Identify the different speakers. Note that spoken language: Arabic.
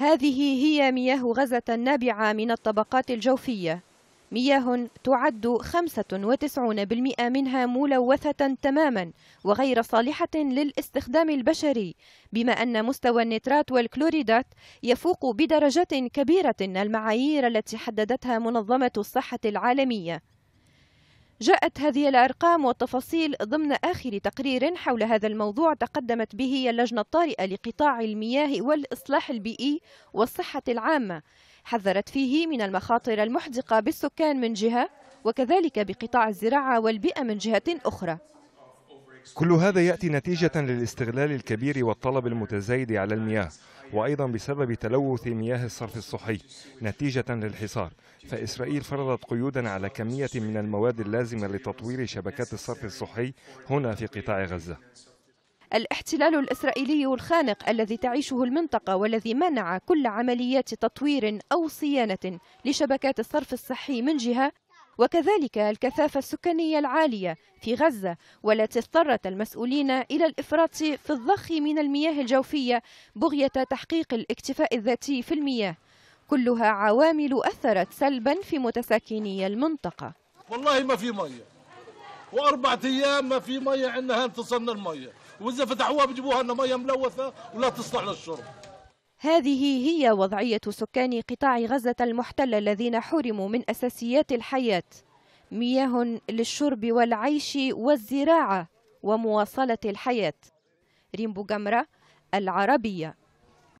Speaker 1: هذه هي مياه غزة النابعة من الطبقات الجوفية. مياه تعد 95% منها ملوثة تماما وغير صالحة للاستخدام البشري بما أن مستوى النترات والكلوريدات يفوق بدرجات كبيرة المعايير التي حددتها منظمة الصحة العالمية. جاءت هذه الأرقام والتفاصيل ضمن آخر تقرير حول هذا الموضوع تقدمت به اللجنة الطارئة لقطاع المياه والإصلاح البيئي والصحة العامة. حذرت فيه من المخاطر المحدقة بالسكان من جهة وكذلك بقطاع الزراعة والبيئة من جهة أخرى.
Speaker 2: كل هذا يأتي نتيجة للاستغلال الكبير والطلب المتزايد على المياه وأيضا بسبب تلوث مياه الصرف الصحي نتيجة للحصار. فإسرائيل فرضت قيودا على كمية من المواد اللازمة لتطوير شبكات الصرف الصحي هنا في قطاع غزة.
Speaker 1: الاحتلال الإسرائيلي الخانق الذي تعيشه المنطقة والذي منع كل عمليات تطوير أو صيانة لشبكات الصرف الصحي من جهة وكذلك الكثافة السكانية العالية في غزة والتي اضطرت المسؤولين إلى الإفراط في الضخ من المياه الجوفية بغية تحقيق الاكتفاء الذاتي في المياه. كلها عوامل أثرت سلبا في متساكني المنطقة.
Speaker 3: والله ما في مية وأربعة أيام ما في مية عندنا تصلنا المية وإذا فتحوها بيجيبوها لنا مية ملوثة ولا تصلح للشرب.
Speaker 1: هذه هي وضعية سكان قطاع غزة المحتل الذين حرموا من أساسيات الحياة. مياه للشرب والعيش والزراعة ومواصلة الحياة. ريمبو جمرة العربية.